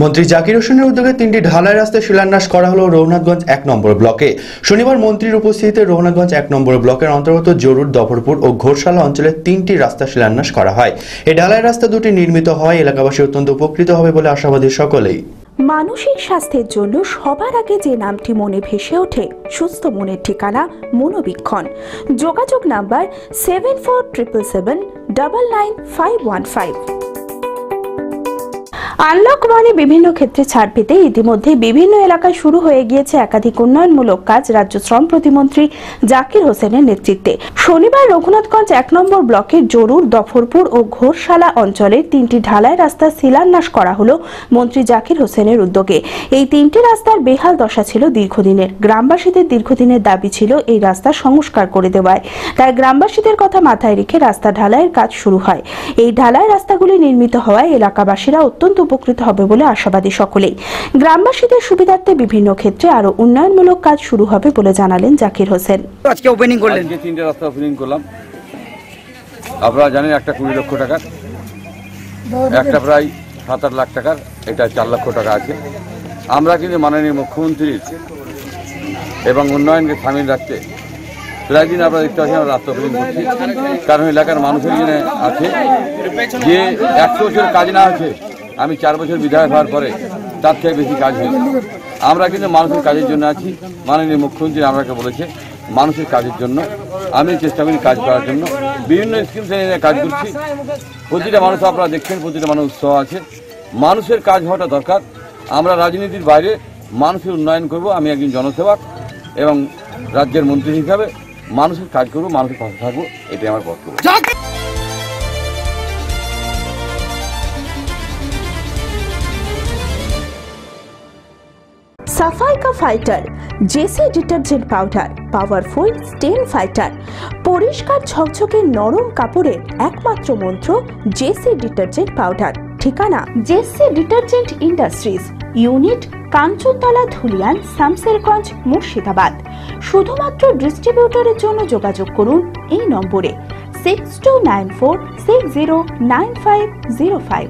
মন্ত্রী জাকির হোসেনের উদ্যোগে তিনটি ঢালাই রাস্তায় শিলান্যাস করা হলো রঘুনাথগঞ্জ এক নম্বর ব্লকে। শনিবার মন্ত্রীর উপস্থিতিতে রঘুনাথগঞ্জ এক নম্বর ব্লকের অন্তর্গত জরুর, দফরপুর ও ঘোরশালা অঞ্চলে তিনটি রাস্তা শিলান্যাস করা হয়। এই ঢালাই রাস্তা দুটি নির্মিত হয়, এলাকাবাসী অত্যন্ত উপকৃত হবে বলে আশাবাদী সকলেই। মানসিক স্বাস্থ্যের জন্য সবার আগে যে নামটি মনে ভেসে ওঠে, সুস্থ মনের ঠিকানা মনোবীক্ষণ। যোগাযোগ number seven four triple seven double nine five one five unlock ওয়ানে বিভিন্ন ক্ষেত্রে ছাড় পেতে ইতিমধ্যে বিভিন্ন এলাকায় শুরু হয়ে গিয়েছে একাধিক উন্নয়নমূলক কাজ রাজ্য শ্রম প্রতিমন্ত্রী জাকির হোসেনের নেতৃত্বে। শনিবার রঘুনাথগঞ্জ এক নম্বর ব্লকের জরুর দফরপুর ও ঘোরশালা অঞ্চলের তিনটি ঢালাই রাস্তা শিলান্যাস করা হলো মন্ত্রী জাকির হোসেনের উদ্যোগে। এই তিনটি রাস্তার বেহাল দশা ছিল দীর্ঘদিনের। গ্রামবাসীদের দীর্ঘদিনের দাবি ছিল এই রাস্তা সংস্কার করে দেওয়ায়। তাই গ্রামবাসীদের কথা মাথায় রেখে রাস্তা ঢালাইয়ের কাজ শুরু হয়। এই ঢালাই রাস্তাগুলি নির্মিত হওয়ায় এলাকাবাসীরা অত্যন্ত উপকৃত হবে বলে আশাবাদী সকলেই। গ্রামবাসীদের সুবিধার্থে বিভিন্ন ক্ষেত্রে আরও উন্নয়নমূলক কাজ শুরু হবে বলে জানালেন জাকির হোসেন। আজকে ওপেনিং করলেন। আজকে তিনটে রাস্তা ওপেনিং করলাম। আপনারা জানেন একটা কুড়ি লক্ষ টাকার একটা প্রায় সাত আট লাখ টাকার এটা চার লক্ষ টাকা আছে। আমরা কিন্তু মাননীয় মুখ্যমন্ত্রীর এবং উন্নয়নকে সামিল রাখতে প্রায় দিন আপনারা দেখতে পাচ্ছেন আমরা রাস্তা ওপেনিং করছি। কারণ এলাকার মানুষের জন্য আছে। যে একশো বছর কাজ না হয়েছে আমি চার বছর বিধায়ক হওয়ার পরে তার থেকে বেশি কাজ হয়েছে আমরা কিন্তু মানুষের কাজের জন্য আছি। মাননীয় মুখ্যমন্ত্রী আমাকে বলেছে মানুষের কাজের জন্য। আমি চেষ্টা করি কাজ করার জন্য। বিভিন্ন স্কিম নিয়ে কাজ করছি। প্রতিটা মানুষ আপনারা দেখছেন, প্রতিটা মানুষ উৎসাহ আছে। মানুষের কাজ হওয়াটা দরকার। আমরা রাজনীতির বাইরে মানুষের উন্নয়ন করব। আমি একজন জনসেবক এবং রাজ্যের মন্ত্রী হিসাবে মানুষের কাজ করব, মানুষের পাশে থাকব, এটাই আমার বক্তব্য। সাফাইকা fighter JC detergent powder powerful stain fighter পরিষ্কার ঝকঝকে নরম কাপড়ের একমাত্র মন্ত্র জেসি ডিটারজেন্ট পাউডার ঠিকানা JC detergent industries unit Kanchantala Dhulian Shamsherganj Murshidabad শুধুমাত্র ডিস্ট্রিবিউটরের জন্য যোগাযোগ করুন এই নম্বরে six two nine four six zero nine five zero five